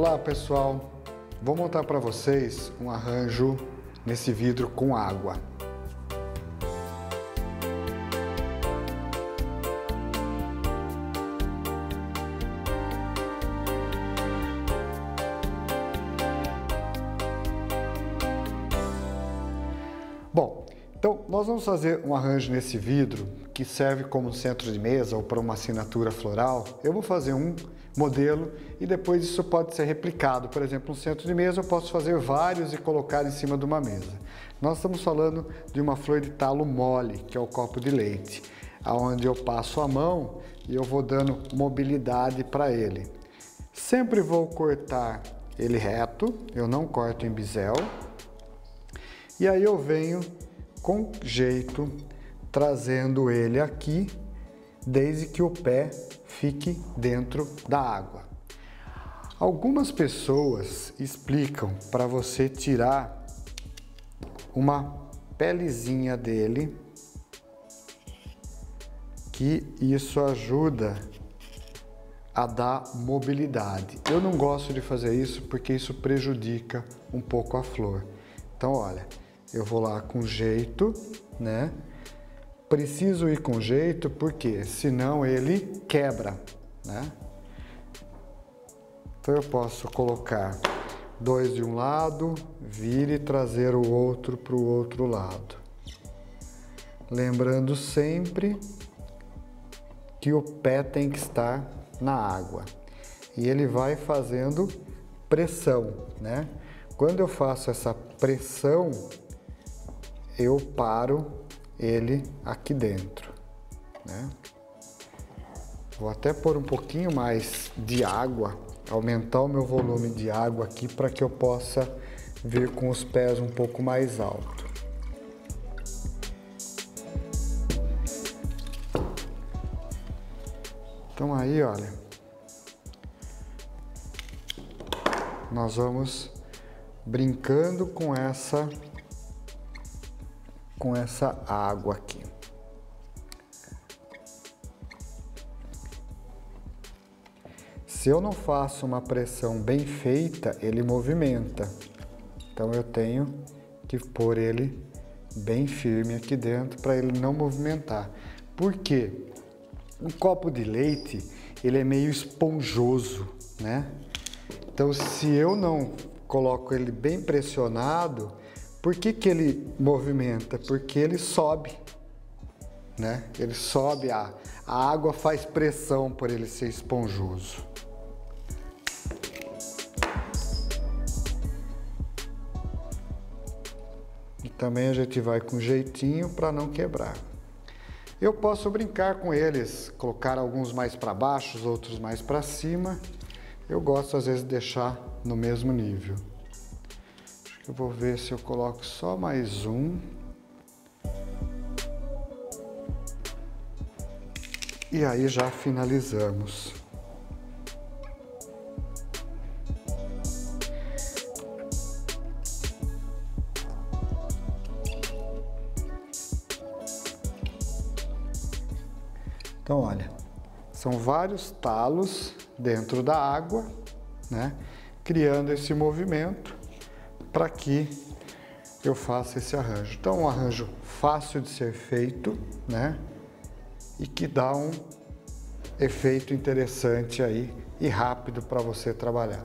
Olá pessoal, vou montar para vocês um arranjo nesse vidro com água. Nós vamos fazer um arranjo nesse vidro que serve como centro de mesa ou para uma assinatura floral. Eu vou fazer um modelo e depois isso pode ser replicado. Por exemplo, no centro de mesa eu posso fazer vários e colocar em cima de uma mesa. Nós estamos falando de uma flor de talo mole, que é o copo de leite, aonde eu passo a mão e eu vou dando mobilidade para ele. Sempre vou cortar ele reto, eu não corto em bisel. E aí eu venho com jeito trazendo ele aqui, desde que o pé fique dentro da água. Algumas pessoas explicam para você tirar uma pelezinha dele, que isso ajuda a dar mobilidade. Eu não gosto de fazer isso porque isso prejudica um pouco a flor. Então, olha, eu vou lá com jeito, né? Preciso ir com jeito porque senão ele quebra, né? Então eu posso colocar dois de um lado, vir e trazer o outro para o outro lado. Lembrando sempre que o pé tem que estar na água. E ele vai fazendo pressão, né? Quando eu faço essa pressão, eu paro ele aqui dentro. Né? Vou até pôr um pouquinho mais de água, aumentar o meu volume de água aqui para que eu possa vir com os pés um pouco mais alto. Então aí, olha, nós vamos brincando com essa com essa água aqui. Se eu não faço uma pressão bem feita, ele movimenta. Então eu tenho que pôr ele bem firme aqui dentro para ele não movimentar. Por quê? Um copo de leite, ele é meio esponjoso, né? Então se eu não coloco ele bem pressionado, por que, que ele movimenta? Porque ele sobe, né? Ele sobe, a, a água faz pressão por ele ser esponjoso. E também a gente vai com jeitinho para não quebrar. Eu posso brincar com eles, colocar alguns mais para baixo, outros mais para cima. Eu gosto às vezes de deixar no mesmo nível. Eu vou ver se eu coloco só mais um. E aí já finalizamos. Então, olha, são vários talos dentro da água, né? Criando esse movimento para que eu faça esse arranjo. Então, um arranjo fácil de ser feito, né? E que dá um efeito interessante aí e rápido para você trabalhar.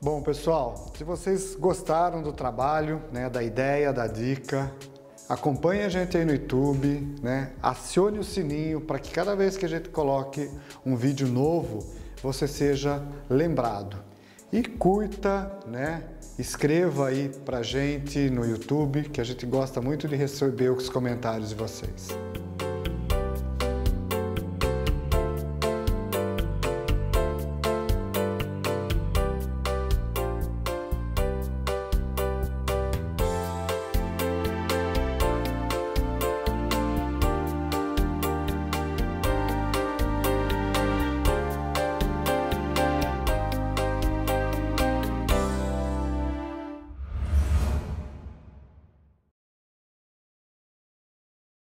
Bom, pessoal, se vocês gostaram do trabalho, né, da ideia, da dica, acompanhe a gente aí no YouTube, né? Acione o sininho para que cada vez que a gente coloque um vídeo novo, você seja lembrado. E curta, né? Escreva aí pra gente no YouTube, que a gente gosta muito de receber os comentários de vocês.